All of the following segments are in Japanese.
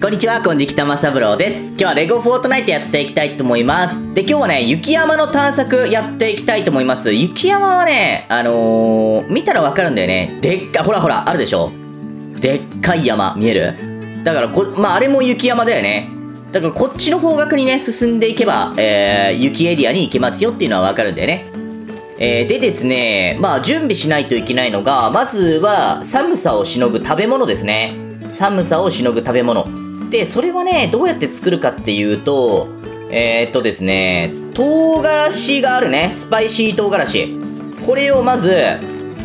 こんにちは、こんじきたまさぶろうです。今日はレゴフォートナイトやっていきたいと思います。で、今日はね、雪山の探索やっていきたいと思います。雪山はね、あのー、見たらわかるんだよね。でっか、ほらほら、あるでしょ？でっかい山、見える？だからこ、まあ、あれも雪山だよね。だからこっちの方角にね、進んでいけば、えー、雪エリアに行けますよっていうのはわかるんだよね。えー、でですね、まあ準備しないといけないのが、まずは寒さをしのぐ食べ物ですね。寒さをしのぐ食べ物。で、それはね、どうやって作るかっていうと、えー、っとですね、唐辛子があるね。スパイシー唐辛子。これをまず、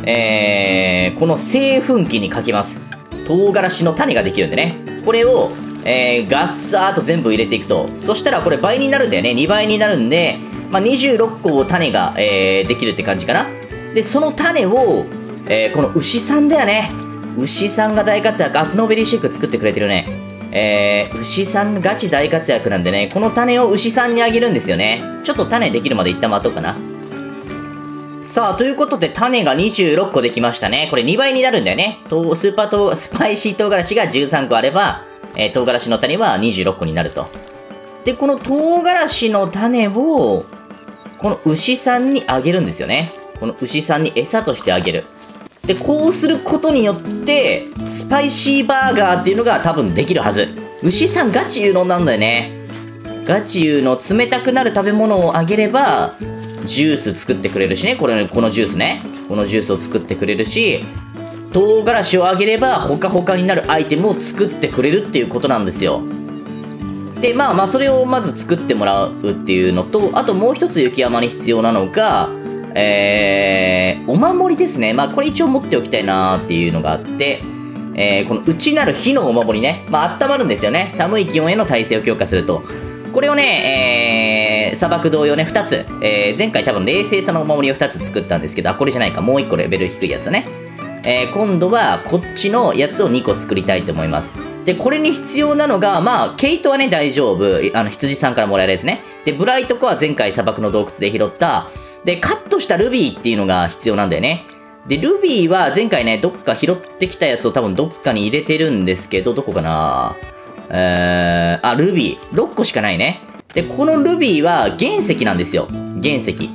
えー、この製粉機にかけます。唐辛子の種ができるんでね。これを、えー、ガッサーと全部入れていくと。そしたらこれ倍になるんだよね。2倍になるんで、まあ、26個種が、えー、できるって感じかな。で、その種を、えー、この牛さんだよね。牛さんが大活躍。あ、スノベリーシェイク作ってくれてるね。えー、牛さんガチ大活躍なんでね、この種を牛さんにあげるんですよね。ちょっと種できるまで一旦待とうかな。さあ、ということで種が26個できましたね。これ2倍になるんだよね。とスーパーとスパイシー唐辛子が13個あれば、えー、唐辛子の種は26個になると。で、この唐辛子の種を、この牛さんにあげるんですよね。この牛さんに餌としてあげる。で、こうすることによって、スパイシーバーガーっていうのが多分できるはず。牛さんガチ有能なんだよね。ガチ有能、冷たくなる食べ物をあげれば、ジュース作ってくれるしね。これ、このジュースね。このジュースを作ってくれるし、唐辛子をあげれば、ほかほかになるアイテムを作ってくれるっていうことなんですよ。で、まあまあ、それをまず作ってもらうっていうのと、あともう一つ雪山に必要なのが、えー、お守りですね。まあ、これ一応持っておきたいなーっていうのがあって、えー、この内なる火のお守りね。まあ、温まるんですよね。寒い気温への耐性を強化すると。これをね、えー、砂漠同様ね、2つ。えー、前回多分冷静さのお守りを2つ作ったんですけど、あ、これじゃないか。もう1個レベル低いやつだね。えー、今度はこっちのやつを2個作りたいと思います。で、これに必要なのが、まあ、ケイトはね、大丈夫。あの、羊さんからもらえるやつね。で、ブライトコは前回砂漠の洞窟で拾った、で、カットしたルビーっていうのが必要なんだよね。で、ルビーは前回ね、どっか拾ってきたやつを多分どっかに入れてるんですけど、どこかな？えー、あ、ルビー。6個しかないね。で、このルビーは原石なんですよ。原石。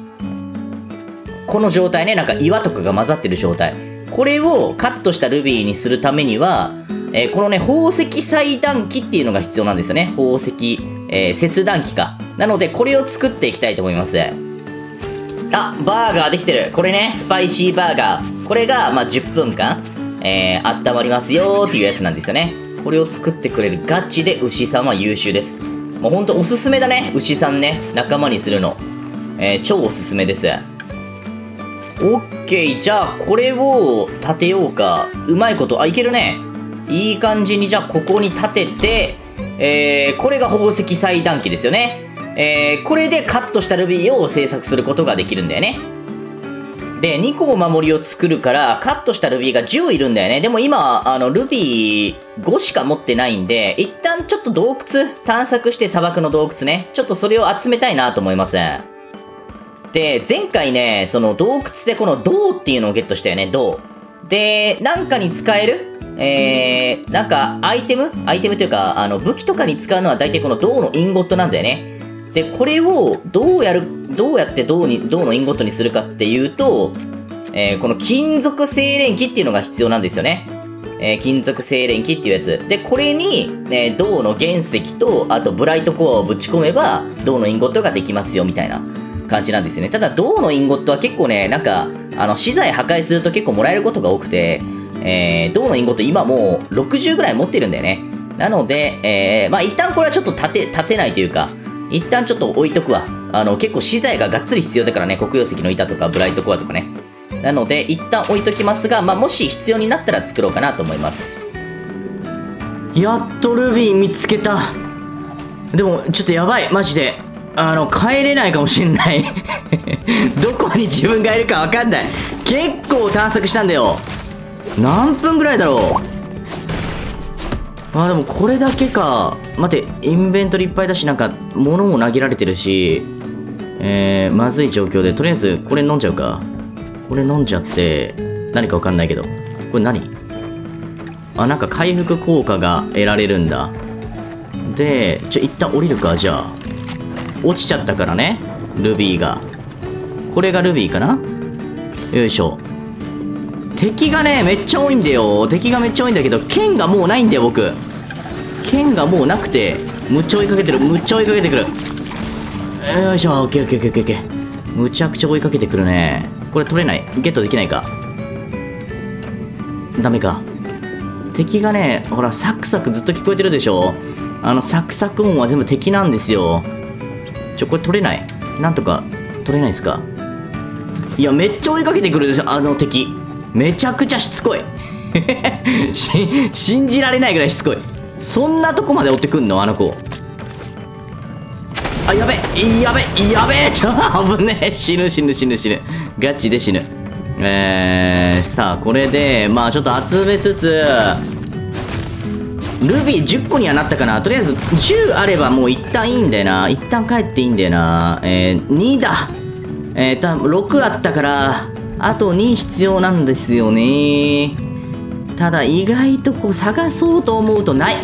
この状態ね、なんか岩とかが混ざってる状態。これをカットしたルビーにするためには、えー、このね、宝石裁断機っていうのが必要なんですよね。宝石、えー、切断機か。なので、これを作っていきたいと思います。あ、バーガーできてる。これね、スパイシーバーガー。これが、まあ、10分間、えー、温まりますよーっていうやつなんですよね。これを作ってくれるガチで牛さんは優秀です。もうほんとおすすめだね。牛さんね、仲間にするの。えー、超おすすめです。オッケー、じゃあ、これを立てようか。うまいこと、あ、いけるね。いい感じに、じゃあ、ここに立てて、えー、これが宝石裁断機ですよね。えー、これでカットしたルビーを制作することができるんだよね。で、2個お守りを作るから、カットしたルビーが10いるんだよね。でも今、あの、ルビー5しか持ってないんで、一旦ちょっと洞窟、探索して砂漠の洞窟ね。ちょっとそれを集めたいなと思います。で、前回ね、その洞窟でこの銅っていうのをゲットしたよね、銅。で、なんかに使える？えー、なんかアイテム？アイテムというか、あの、武器とかに使うのは大体この銅のインゴットなんだよね。で、これをどうやる、どうやって銅に、銅のインゴットにするかっていうと、えー、この金属精錬機っていうのが必要なんですよね。えー、金属精錬機っていうやつ。で、これに、ね、銅の原石と、あとブライトコアをぶち込めば、銅のインゴットができますよ、みたいな感じなんですよね。ただ、銅のインゴットは結構ね、なんか、あの、資材破壊すると結構もらえることが多くて、えー、銅のインゴット今もう60ぐらい持ってるんだよね。なので、えー、まあ一旦これはちょっと立て、立てないというか、一旦ちょっと置いとくわ。あの、結構資材ががっつり必要だからね、黒曜石の板とかブライトコアとかね。なので、一旦置いときますが、まあもし必要になったら作ろうかなと思います。やっとルビー見つけた。でも、ちょっとやばい、マジで。あの、帰れないかもしんない。どこに自分がいるかわかんない。結構探索したんだよ。何分ぐらいだろうあでもこれだけか。待ってインベントリいっぱいだしなんか物も投げられてるし。えー、まずい状況でとりあえずこれ飲んじゃうか。これ飲んじゃって何かわかんないけど。これ何？あなんか回復効果が得られるんだ。でちょ一旦降りるかじゃあ。落ちちゃったからねルビーが。これがルビーかな？よいしょ。敵がねめっちゃ多いんだよ。敵がめっちゃ多いんだけど剣がもうないんだよ僕。剣がもうなくてむっちゃ追いかけてるむっちゃ追いかけてくる。よいしょ。オッケーオッケーオッケーオッケーむちゃくちゃ追いかけてくるね。これ取れない。ゲットできないか。ダメか。敵がねほらサクサクずっと聞こえてるでしょ。あのサクサク音は全部敵なんですよ。ちょこれ取れない。なんとか取れないですか。いやめっちゃ追いかけてくるでしょあの敵。めちゃくちゃしつこい。し信じられないぐらいしつこい。そんなとこまで追ってくんの？あの子。あやべやべやべ ちょ危ねえ。死ぬ死ぬ死ぬ死ぬ。ガチで死ぬ。えー、さあこれでまあちょっと集めつつルビー10個にはなったかな？とりあえず10あればもう一旦いいんだよな。一旦帰っていいんだよな。えー、2だ。えー、多分6あったからあと2必要なんですよね。ただ意外とこう探そうと思うとない。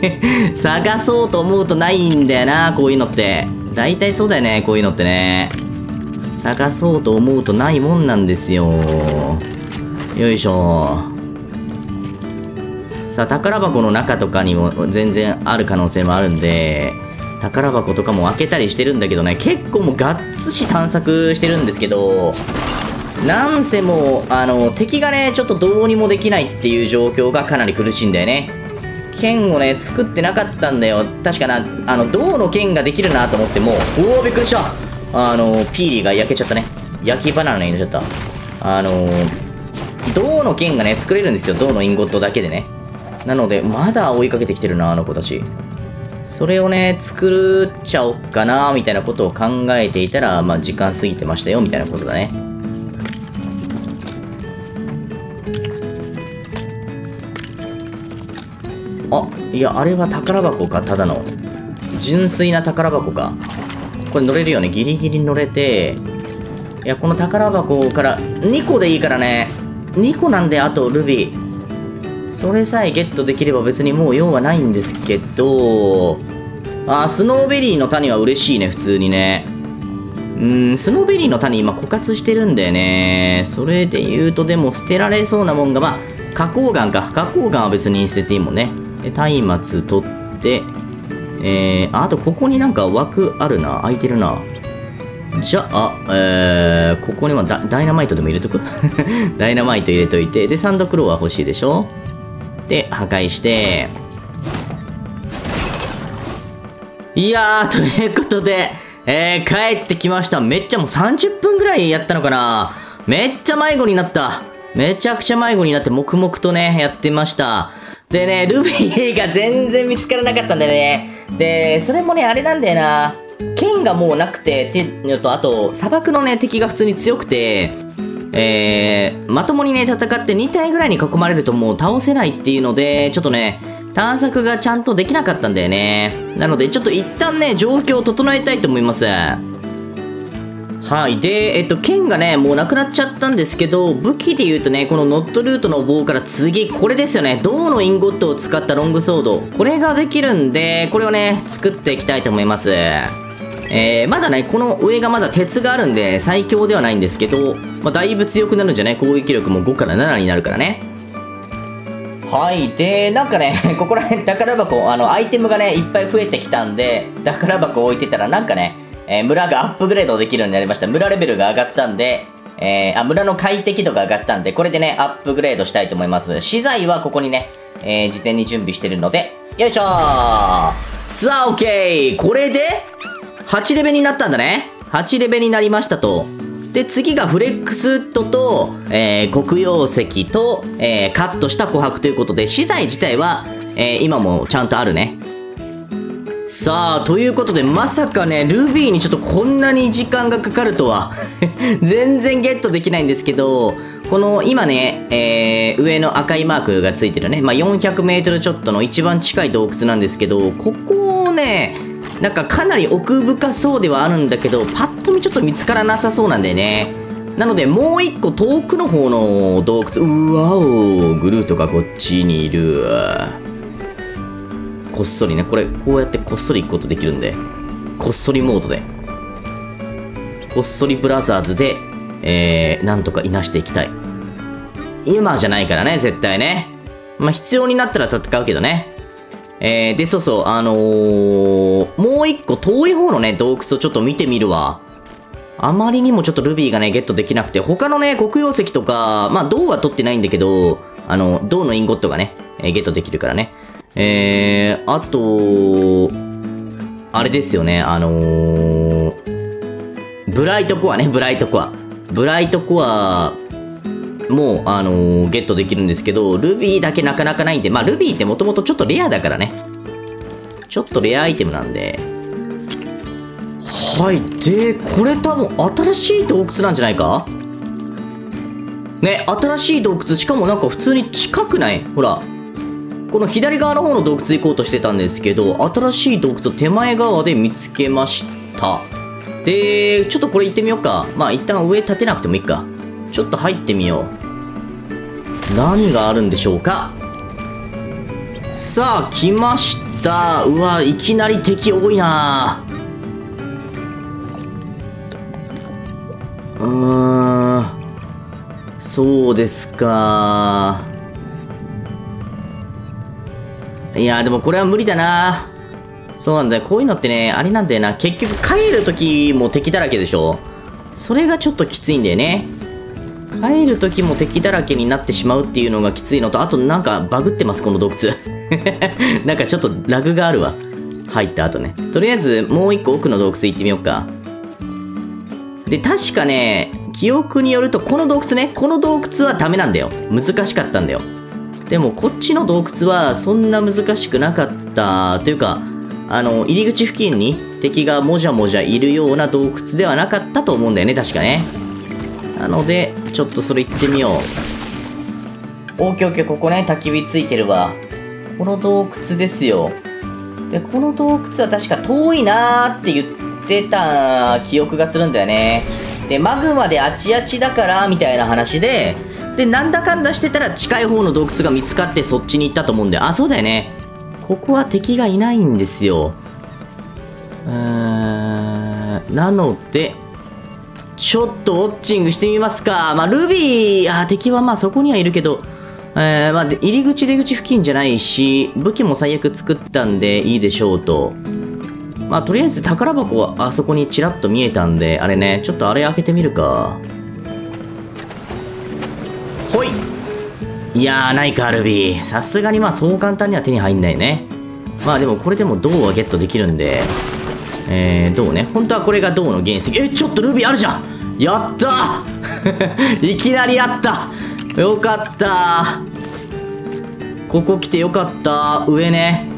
探そうと思うとないんだよなこういうのって。大体そうだよねこういうのってね。探そうと思うとないもんなんですよ。よいしょ。さあ宝箱の中とかにも全然ある可能性もあるんで宝箱とかも開けたりしてるんだけどね結構もうがっつし探索してるんですけどなんせもうあの敵がねちょっとどうにもできないっていう状況がかなり苦しいんだよね。剣をね作ってなかったんだよ。確かなあの銅の剣ができるなと思ってもおおびっくりした。あのピーリーが焼けちゃったね。焼きバナナになっちゃった。あの銅の剣がね作れるんですよ。銅のインゴットだけでね。なのでまだ追いかけてきてるなあの子たち。それをね作っちゃおっかなみたいなことを考えていたらまあ時間過ぎてましたよみたいなことだね。いやあれは宝箱かただの純粋な宝箱か。これ乗れるよね。ギリギリ乗れていやこの宝箱から2個でいいからね。2個なんであとルビー。それさえゲットできれば別にもう用はないんですけどあスノーベリーの種は嬉しいね普通にね。うんスノーベリーの種今枯渇してるんだよね。それで言うとでも捨てられそうなもんがまあ花崗岩か。花崗岩は別に捨てていいもんね。松明取って、えー、あとここになんか枠あるな。空いてるな。じゃあ、えー、ここにはダダイナマイトでも入れとく？ダイナマイト入れといて、で、サンドクローは欲しいでしょ？で、破壊して、いやー、ということで、えー、帰ってきました。めっちゃもう30分ぐらいやったのかなめっちゃ迷子になった。めちゃくちゃ迷子になって黙々とね、やってました。でね、ルビーが全然見つからなかったんだよね。で、それもね、あれなんだよな。剣がもうなくて、てと、あと、砂漠のね、敵が普通に強くて、えー、まともにね、戦って2体ぐらいに囲まれるともう倒せないっていうので、ちょっとね、探索がちゃんとできなかったんだよね。なので、ちょっと一旦ね、状況を整えたいと思います。はい。で、えっと、剣がね、もうなくなっちゃったんですけど、武器で言うとね、このノットルートの棒から次、これですよね。銅のインゴットを使ったロングソード。これができるんで、これをね、作っていきたいと思います。えー、まだね、この上がまだ鉄があるんで、最強ではないんですけど、まあ、だいぶ強くなるんじゃない？攻撃力も5から7になるからね。はい。で、なんかね、ここら辺宝箱、あの、アイテムがね、いっぱい増えてきたんで、宝箱置いてたらなんかね、えー、村がアップグレードできるようになりました。村レベルが上がったんで、えー、あ、村の快適度が上がったんで、これでね、アップグレードしたいと思います。資材はここにね、えー、事前に準備してるので、よいしょーさあ、オッケーこれで、8レベルになったんだね。8レベルになりましたと。で、次がフレックスウッドと、えー、黒曜石と、えー、カットした琥珀ということで、資材自体は、えー、今もちゃんとあるね。さあ、ということで、まさかね、ルビーにちょっとこんなに時間がかかるとは 全然ゲットできないんですけど、この今ね、えー、上の赤いマークがついてるね、まあ、400メートルちょっとの一番近い洞窟なんですけど、ここをね、なんかかなり奥深そうではあるんだけど、パッと見ちょっと見つからなさそうなんだよね。なので、もう一個遠くの方の洞窟、うわお、グルートがこっちにいる。こっそりね。これ、こうやってこっそり行くことできるんで。こっそりモードで。こっそりブラザーズで、えー、なんとかいなしていきたい。今じゃないからね、絶対ね。まあ、必要になったら戦うけどね。えー、で、そうそう、あのー、もう一個遠い方のね、洞窟をちょっと見てみるわ。あまりにもちょっとルビーがね、ゲットできなくて、他のね、黒曜石とか、まあ、銅は取ってないんだけど、あの、銅のインゴットがね、え、ゲットできるからね。えー、あと、あれですよね、あのー、ブライトコアね、ブライトコア。ブライトコアも、あのー、ゲットできるんですけど、ルビーだけなかなかないんで、まあ、ルビーってもともとちょっとレアだからね。ちょっとレアアイテムなんで、はい。で、これ多分新しい洞窟なんじゃないか？ね、新しい洞窟、しかもなんか普通に近くない？ほら。この左側の方の洞窟行こうとしてたんですけど、新しい洞窟を手前側で見つけました。で、ちょっとこれ行ってみようか。まあ一旦上立てなくてもいいか。ちょっと入ってみよう。何があるんでしょうか？さあ、来ました。うわ、いきなり敵多いなうーん。そうですか。いや、でもこれは無理だな。そうなんだよ。こういうのってね、あれなんだよな。結局帰るときも敵だらけでしょそれがちょっときついんだよね。帰るときも敵だらけになってしまうっていうのがきついのと、あとなんかバグってます、この洞窟。なんかちょっとラグがあるわ。入った後ね。とりあえず、もう一個奥の洞窟行ってみようか。で、確かね、記憶によると、この洞窟ね、この洞窟はダメなんだよ。難しかったんだよ。でも、こっちの洞窟は、そんな難しくなかった、というか、あの、入り口付近に敵がもじゃもじゃいるような洞窟ではなかったと思うんだよね、確かね。なので、ちょっとそれ行ってみよう。オーケーオーケー、ここね、焚き火ついてるわ。この洞窟ですよ。で、この洞窟は確か遠いなーって言ってた記憶がするんだよね。で、マグマであちあちだから、みたいな話で、で、なんだかんだしてたら近い方の洞窟が見つかってそっちに行ったと思うんで、あ、そうだよね。ここは敵がいないんですよ。うーん、なので、ちょっとウォッチングしてみますか。まあ、ルビー、あ、敵はまあそこにはいるけど、えー、まあ、入り口出口付近じゃないし、武器も最悪作ったんでいいでしょうと。まあ、とりあえず宝箱はあそこにちらっと見えたんで、あれね、ちょっとあれ開けてみるか。いやー、ないか、ルビー。さすがにまあ、そう簡単には手に入んないね。まあでも、これでも銅はゲットできるんで、えー、銅ね。本当はこれが銅の原石。え、ちょっとルビーあるじゃんやった いきなりやったよかったここ来てよかった上ね。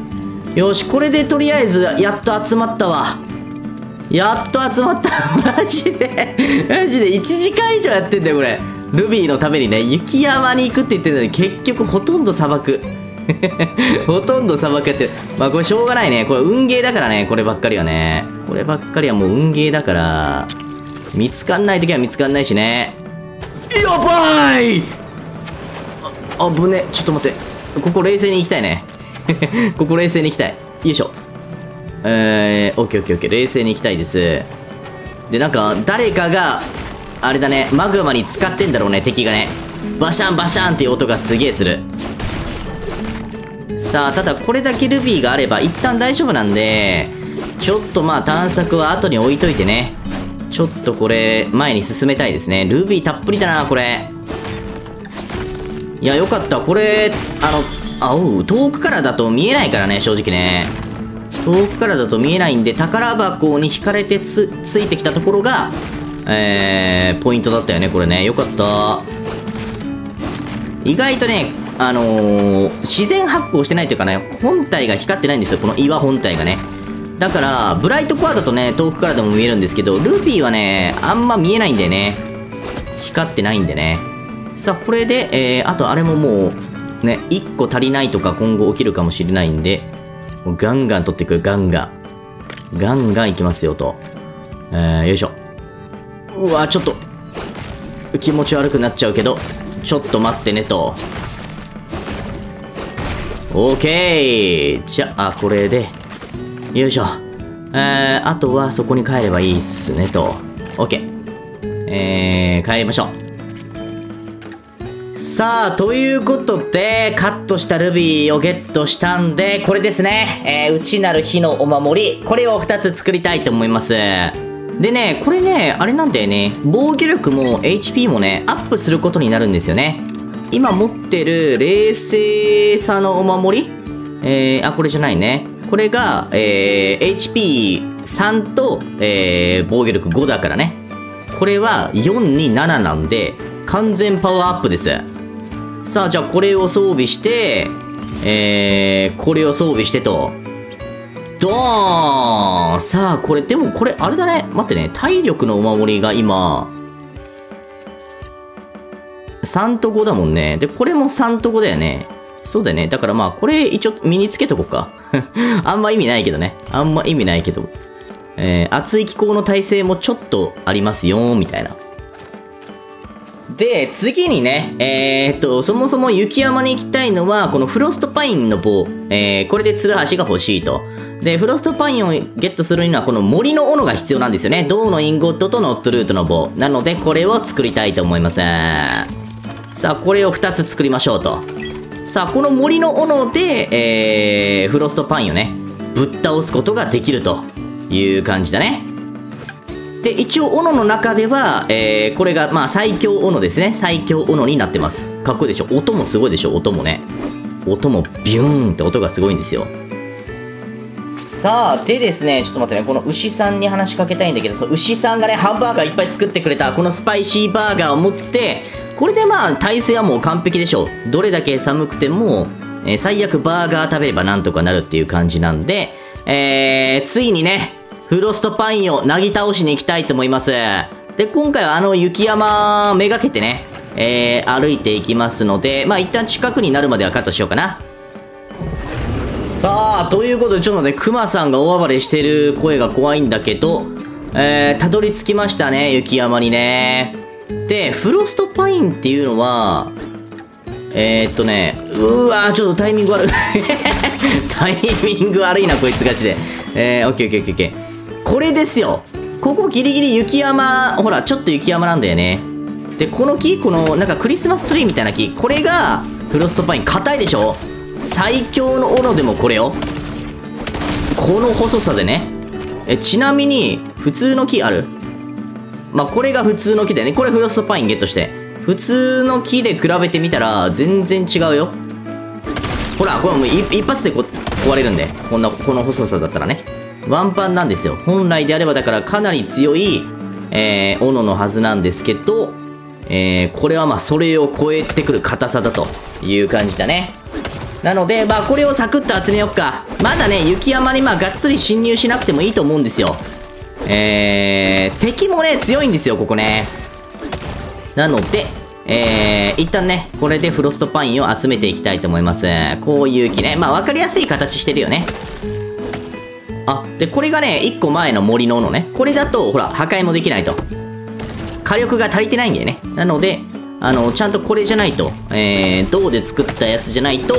よし、これでとりあえず、やっと集まったわ。やっと集まった。マジで、マジで1時間以上やってんだよ、これ。ルビーのためにね、雪山に行くって言ってるのに、結局ほとんど砂漠。ほとんど砂漠やってる。まあこれしょうがないね。これ運ゲーだからね、こればっかりはね。こればっかりはもう運ゲーだから、見つかんない時は見つかんないしね。やばいあ、危ね。ちょっと待って。ここ冷静に行きたいね。ここ冷静に行きたい。よいしょ。えー、オッケーオッケーオッケー。冷静に行きたいです。で、なんか、誰かが、あれだね、マグマに使ってんだろうね、敵がね。バシャンバシャンっていう音がすげえする。さあ、ただこれだけルビーがあれば一旦大丈夫なんで、ちょっとまあ探索は後に置いといてね。ちょっとこれ、前に進めたいですね。ルビーたっぷりだな、これ。いや、よかった。これ、あの、あ、おう、遠くからだと見えないからね、正直ね。遠くからだと見えないんで、宝箱に引かれてつ、ついてきたところが、えー、ポイントだったよね、これね。よかった。意外とね、あのー、自然発光してないというかね、本体が光ってないんですよ、この岩本体がね。だから、ブライトコアだとね、遠くからでも見えるんですけど、ルフィはね、あんま見えないんだよね。光ってないんでね。さあ、これで、えー、あとあれももう、ね、1個足りないとか今後起きるかもしれないんで、ガンガン取っていく、ガンガン。ガンガンいきますよと。えー、よいしょ。うわ、ちょっと、気持ち悪くなっちゃうけど、ちょっと待ってねと。オーケーじゃあ、これで、よいしょ。えー、あとはそこに帰ればいいっすねと。オッケー。えー、帰りましょう。さあ、ということで、カットしたルビーをゲットしたんで、これですね。えー、内なる火のお守り。これを2つ作りたいと思います。でね、これね、あれなんだよね。防御力も HP もね、アップすることになるんですよね。今持ってる冷静さのお守り？えー、あ、これじゃないね。これが、えー、HP3 と、えー、防御力5だからね。これは4に7なんで、完全パワーアップです。さあ、じゃあこれを装備して、えー、これを装備してと。ドーンさあ、これ、でもこれ、あれだね。待ってね。体力のお守りが今、3と5だもんね。で、これも3と5だよね。そうだよね。だからまあ、これ一応身につけとこうか。あんま意味ないけどね。あんま意味ないけど。えー、熱い気候の耐性もちょっとありますよ、みたいな。で、次にね、えー、っと、そもそも雪山に行きたいのは、このフロストパインの棒、えー、これでツルハシが欲しいと。で、フロストパインをゲットするには、この森の斧が必要なんですよね。銅のインゴットとノットルートの棒。なので、これを作りたいと思います。さあ、これを2つ作りましょうと。さあ、この森の斧で、えー、フロストパインをね、ぶっ倒すことができるという感じだね。で、一応、斧の中では、えー、これが、まあ、最強斧ですね。最強斧になってます。かっこいいでしょ音もすごいでしょ音もね。音もビューンって音がすごいんですよ。さあ、でですね、ちょっと待ってね、この牛さんに話しかけたいんだけど、その牛さんがね、ハンバーガーいっぱい作ってくれた、このスパイシーバーガーを持って、これでまあ、体勢はもう完璧でしょう。どれだけ寒くても、えー、最悪バーガー食べればなんとかなるっていう感じなんで、えー、ついにね、フロストパインをなぎ倒しに行きたいと思います。で、今回はあの雪山めがけてね、えー、歩いていきますので、まあ一旦近くになるまではカットしようかな。さあ、ということでちょっとね、クマさんが大暴れしてる声が怖いんだけど、えー、たどり着きましたね、雪山にね。で、フロストパインっていうのは、えー、っとね、うわー、ちょっとタイミング悪い。タイミング悪いな、こいつガチで。え、ーオッケーオッケーオッケー。これですよここギリギリ雪山ほらちょっと雪山なんだよねでこの木このなんかクリスマスツリーみたいな木これがフロストパイン硬いでしょ？最強の斧でもこれよ。この細さでね。えちなみに普通の木ある？まあこれが普通の木だよね。これフロストパインゲットして。普通の木で比べてみたら全然違うよ。ほらこれもう一発で壊れるんで。こんなこの細さだったらね。ワンパンなんですよ。本来であればだからかなり強い、えー、斧のはずなんですけど、えー、これはまあそれを超えてくる硬さだという感じだね。なので、まあこれをサクッと集めよっか。まだね、雪山にまあがっつり侵入しなくてもいいと思うんですよ。えー、敵もね、強いんですよ、ここね。なので、えー、一旦ね、これでフロストパインを集めていきたいと思います。こういう木ね。まあ分かりやすい形してるよね。あ、で、これがね、1個前の森の斧ね。これだと、ほら、破壊もできないと。火力が足りてないんだよね。なので、あの、ちゃんとこれじゃないと、えー、銅で作ったやつじゃないと、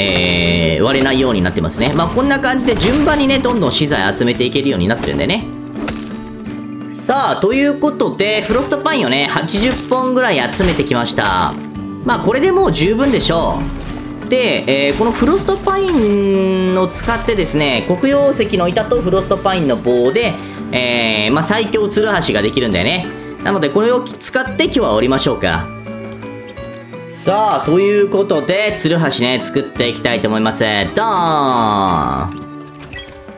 えー、割れないようになってますね。まあ、こんな感じで順番にね、どんどん資材集めていけるようになってるんでね。さあ、ということで、フロストパインをね、80本ぐらい集めてきました。まあ、これでもう十分でしょう。で、えー、このフロストパインを使ってですね、黒曜石の板とフロストパインの棒で、えー、まあ、最強ツルハシができるんだよね。なので、これを使って今日は折りましょうか。さあ、ということで、ツルハシね、作っていきたいと思います。ドー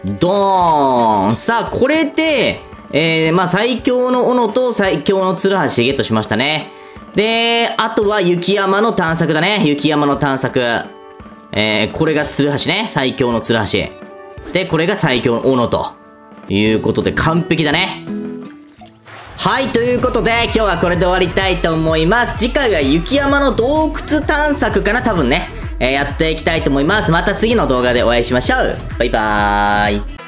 ンドーンさあ、これで、えー、まあ、最強の斧と最強のツルハシゲットしましたね。で、あとは雪山の探索だね。雪山の探索。えー、これがツルハシね。最強のツルハシ。で、これが最強の斧と。いうことで完璧だね。はい、ということで、今日はこれで終わりたいと思います。次回は雪山の洞窟探索かな多分ね。えー、やっていきたいと思います。また次の動画でお会いしましょう。バイバーイ。